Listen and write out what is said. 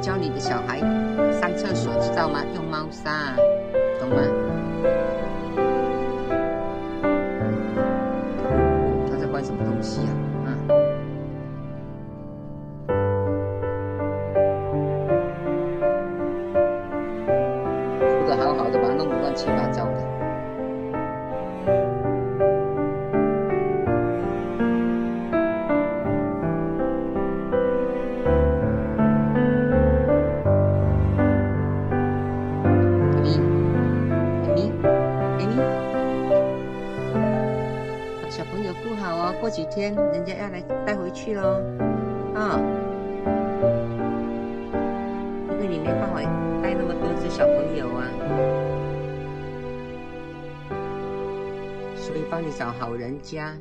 教你的小孩上厕所，知道吗？用猫砂，懂吗？他在玩什么东西啊？嗯。铺的好好的，把它弄得乱七八糟的。小朋友不好哦，过几天人家要来带回去喽，啊，因为你没办法带那么多只小朋友啊，所以帮你找好人家。